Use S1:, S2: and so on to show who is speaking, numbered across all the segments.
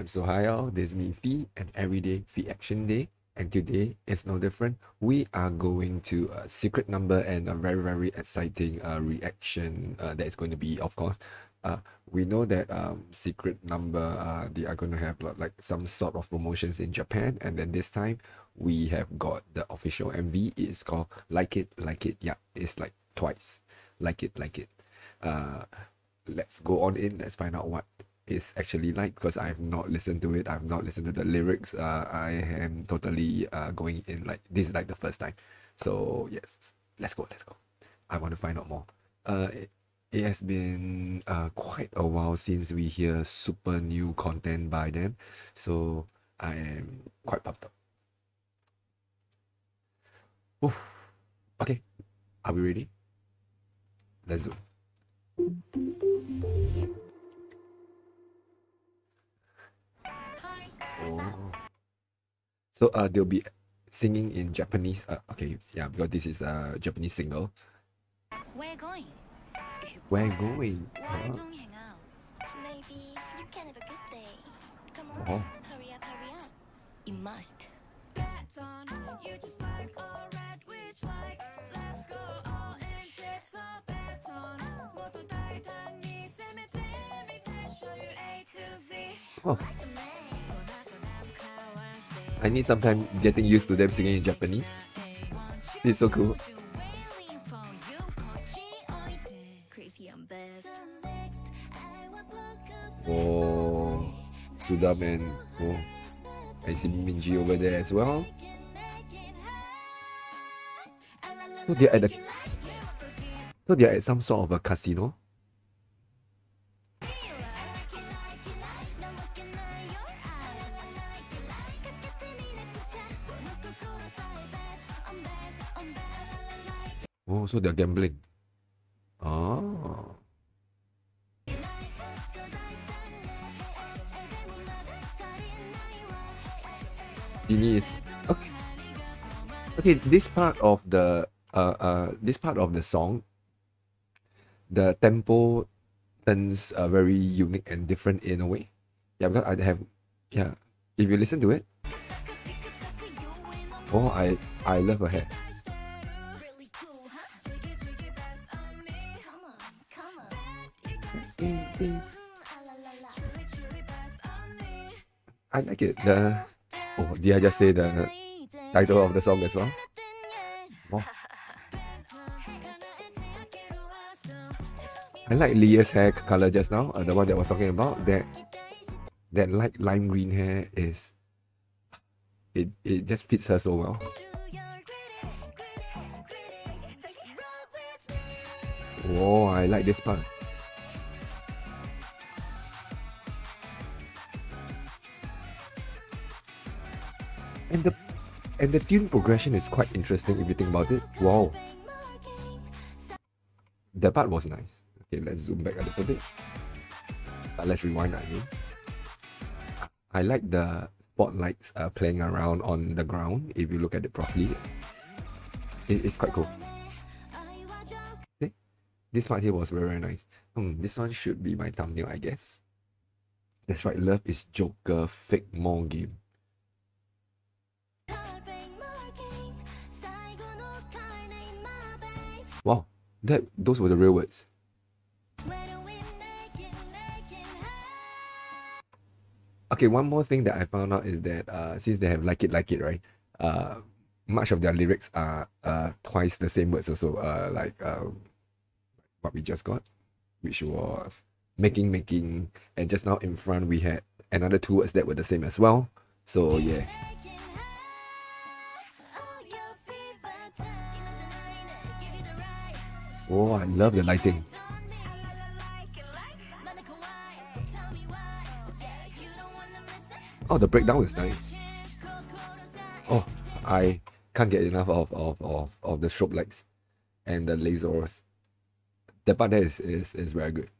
S1: I'm Sohail, this is me Fie, and everyday Fie Action Day. And today is no different. We are going to a secret number and a very, very exciting uh, reaction uh, that is going to be, of course. Uh, we know that um, secret number, uh, they are going to have like some sort of promotions in Japan. And then this time we have got the official MV. It's called Like It, Like It. Yeah, it's like twice. Like It, Like It. Uh, let's go on in. Let's find out what is actually like because I've not listened to it. I've not listened to the lyrics. Uh, I am totally uh, going in like this is like the first time. So yes, let's go. Let's go. I want to find out more. Uh, it, it has been uh, quite a while since we hear super new content by them. So I am quite pumped up. Oof. Okay, are we ready? Let's zoom. Oh. So uh, they'll be singing in Japanese. Uh, okay, yeah, because this is a Japanese single.
S2: where are going.
S1: where are going.
S2: Why don't hang out?
S3: Maybe you can have a good day. Come on,
S1: oh.
S3: hurry up, hurry up.
S2: You must.
S4: On you just like red, which like. Let's go all in chips or on. show you A to Z.
S1: Oh. Like a man. I need some time getting used to them singing in Japanese. It's so cool. Oh, Soodam and oh, I see Minji over there as well. So they're at the, so they're at some sort of a casino. Oh, so they're gambling. Oh. Jinny is okay. Okay, this part of the uh uh this part of the song, the tempo turns uh, very unique and different in a way. Yeah, because I have yeah. If you listen to it, oh I I love her hair. I like it. The oh did I just say the title of the song as well? Wow. I like Léa's hair color just now, uh, the one that I was talking about. That that light lime green hair is it it just fits her so well. Whoa, I like this part. And the and the tune progression is quite interesting if you think about it. Wow. That part was nice. Okay, let's zoom back a little bit. Uh, let's rewind, I mean. I like the spotlights uh, playing around on the ground if you look at it properly. It, it's quite cool. See? This part here was very, very nice. Hmm, this one should be my thumbnail, I guess. That's right, Love is Joker Fake Mall Game. Wow, that those were the real words. Okay, one more thing that I found out is that uh, since they have like it, like it, right? Uh, much of their lyrics are uh twice the same words also. Uh, like uh, what we just got, which was making, making, and just now in front we had another two words that were the same as well. So yeah. Oh, I love the lighting. Oh, the breakdown is nice. Oh, I can't get enough of of, of, of the strobe lights and the lasers. That part there is, is, is very good.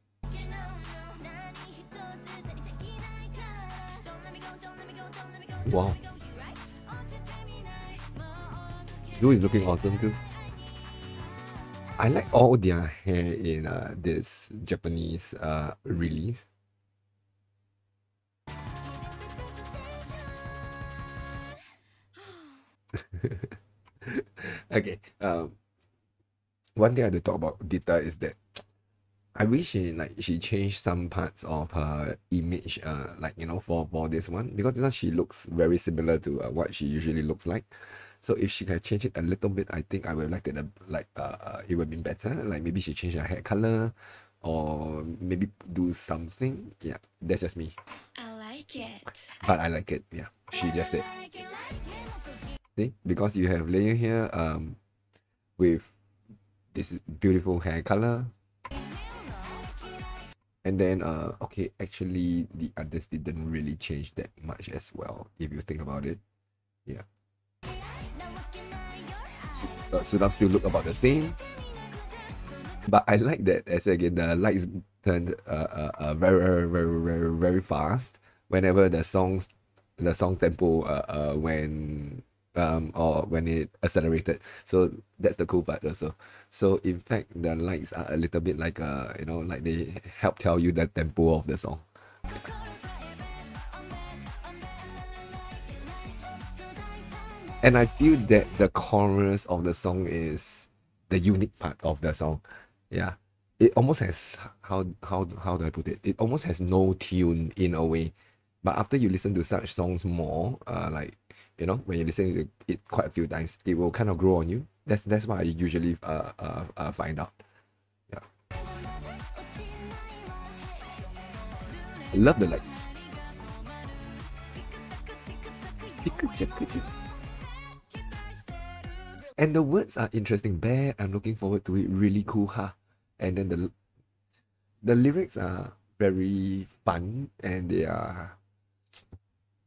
S1: Wow. Zuu is looking awesome too. I like all their hair in uh, this Japanese uh, release. okay. Um, one thing I do talk about Dita is that I wish she like she changed some parts of her image. Uh, like you know for for this one because now she looks very similar to uh, what she usually looks like. So if she can change it a little bit, I think I would like it a, like uh, it would be better. Like maybe she change her hair color, or maybe do something. Yeah, that's just me.
S4: I like it.
S1: But I like it. Yeah, she just said.
S3: Like it, like it.
S1: See, because you have Léa here um with this beautiful hair color. And then uh okay, actually the others didn't really change that much as well, if you think about it. Yeah. Su- uh, still look about the same. But I like that as again the lights turned uh, uh, uh very very very very very fast whenever the songs the song tempo uh, uh when um or when it accelerated. So that's the cool part also. So in fact the lights are a little bit like uh you know like they help tell you the tempo of the song. And I feel that the chorus of the song is the unique part of the song. Yeah. It almost has how how how do I put it? It almost has no tune in a way. But after you listen to such songs more, uh like you know, when you listen to it quite a few times, it will kind of grow on you. That's that's what I usually uh, uh, uh find out. Yeah. Love the lights. And the words are interesting. Bear, I'm looking forward to it. Really cool, huh? And then the the lyrics are very fun and they are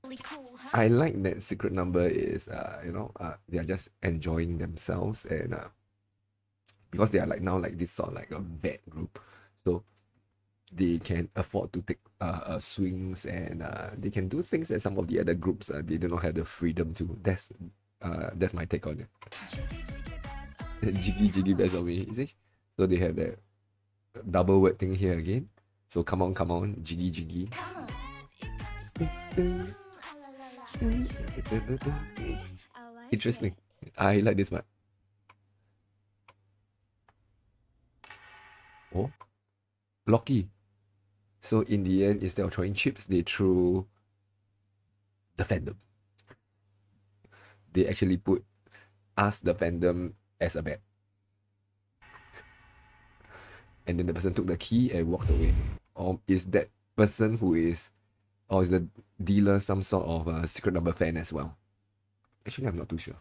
S3: Really cool, huh?
S1: I like that secret number is uh you know uh they are just enjoying themselves and uh because they are like now like this sort of like a vet group so they can afford to take uh, uh swings and uh they can do things that some of the other groups uh, they do not have the freedom to that's uh that's my take on it jiggy jiggy best of me you see so they have that double word thing here again so come on come on jiggy jiggy Interesting. I like this one. Oh, Lockey. So in the end, instead of throwing chips, they threw the fandom. They actually put us, the fandom, as a bet. And then the person took the key and walked away. Or is that person who is, or is the dealer some sort of a secret number fan as well? Actually, I'm not too sure.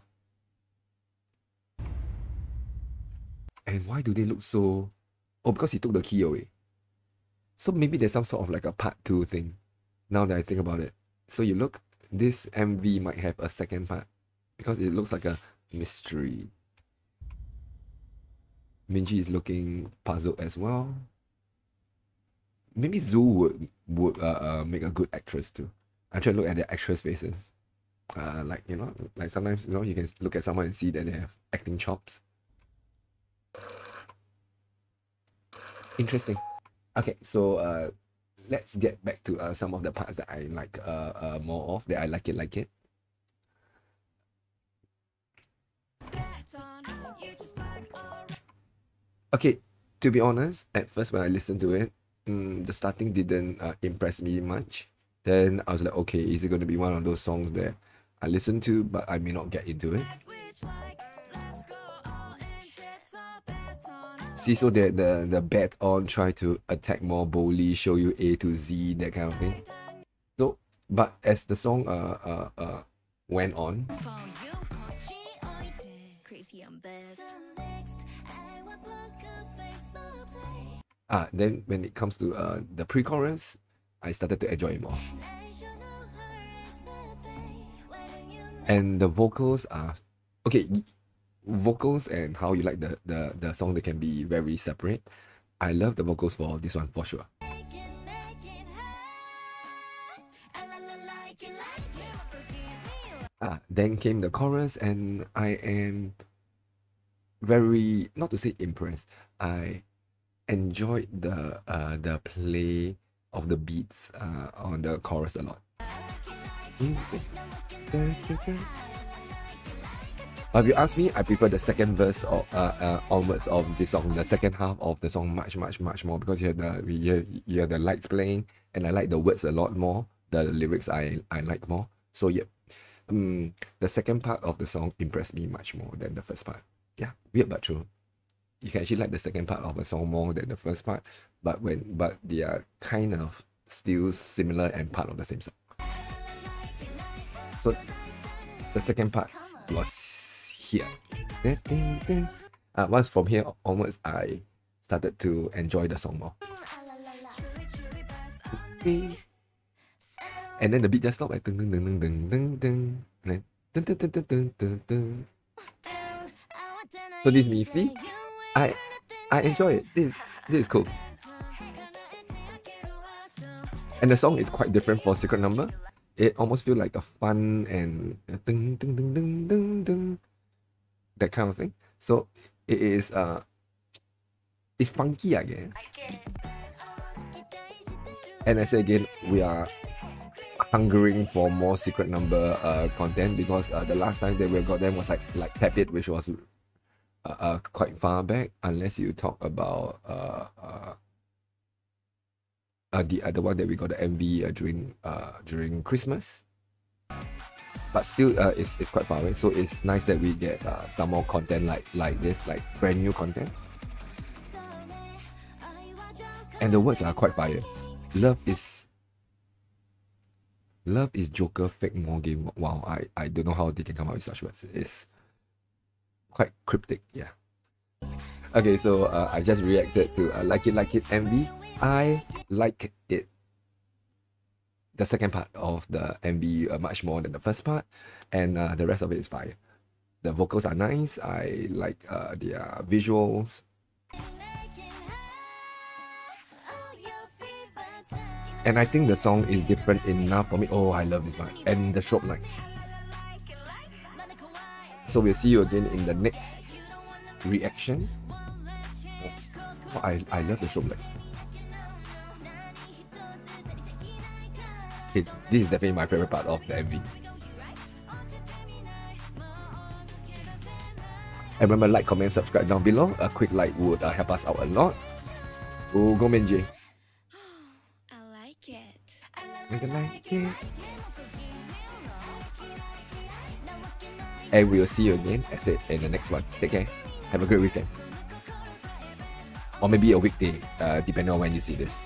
S1: And why do they look so? Oh, because he took the key away. So maybe there's some sort of like a part two thing. Now that I think about it, so you look, this MV might have a second part because it looks like a mystery. Minji is looking puzzled as well. Maybe Zuu would would uh, uh, make a good actress too. I'm trying to look at the actress faces uh, like you know, like sometimes you know you can look at someone and see that they have acting chops. Interesting. Okay, so uh, let's get back to uh, some of the parts that I like uh, uh more of that I like it like it. Okay, to be honest, at first when I listened to it, mm, the starting didn't uh, impress me much. Then I was like, okay, is it going to be one of those songs that I listen to, but I may not get into it? See, so the the the bet on try to attack more boldly, show you A to Z, that kind of thing. So, but as the song uh uh uh went on, ah, then when it comes to uh the pre-chorus, I started to enjoy it more. And the vocals are okay. Vocals and how you like the the the song, they can be very separate. I love the vocals for this one for sure. Ah, then came the chorus, and I am very not to say impressed. I enjoyed the uh the play of the beats uh on the chorus a lot. But if you ask me, I prefer the second verse or uh, uh, onwards of the song, the second half of the song much, much, much more because you have the you hear, you have the lights playing, and I like the words a lot more. The lyrics I I like more. So yeah, um, the second part of the song impressed me much more than the first part. Yeah, weird but true. You can actually like the second part of a song more than the first part, but when but they are kind of still similar and part of the same song. So the second part was here. Uh, once from here onwards, I started to enjoy the song more. And then the beat just stopped like ding ding ding ding ding ding and then ding ding ding ding ding ding. So this is Miffy. I I enjoy it. This this is cool. And the song is quite different for Secret Number. It almost feels like a fun and ding ding ding ding ding ding that kind of thing. So it is uh it's funky I guess. And I say again, we are hungering for more secret number uh content because uh, the last time that we got them was like like Tap It, which was uh, uh quite far back, unless you talk about uh uh uh, the other one that we got the MV uh, during uh during Christmas. But still, uh, it's, it's quite far away. So it's nice that we get uh, some more content like like this, like brand new content. And the words are quite fire. Love is love is Joker fake more game. Wow, I, I don't know how they can come up with such words. It's quite cryptic, yeah. Okay, so uh, I just reacted to uh, Like It Like It MV. I like it. The second part of the MV uh, much more than the first part, and uh, the rest of it is fine. The vocals are nice. I like uh, their visuals. And I think the song is different enough for me. Oh, I love this one. And the strobe lights. So we'll see you again in the next reaction. Oh, I, I love the show. Okay, this is definitely my favorite part of the MV. And remember, like, comment, subscribe down below. A quick like would uh, help us out a lot. Oh, go Minji.
S4: I like it.
S1: It like it. And we'll see you again, as said, in the next one. Take care. Have a great weekend. Or maybe a weekday, uh, depending on when you see this.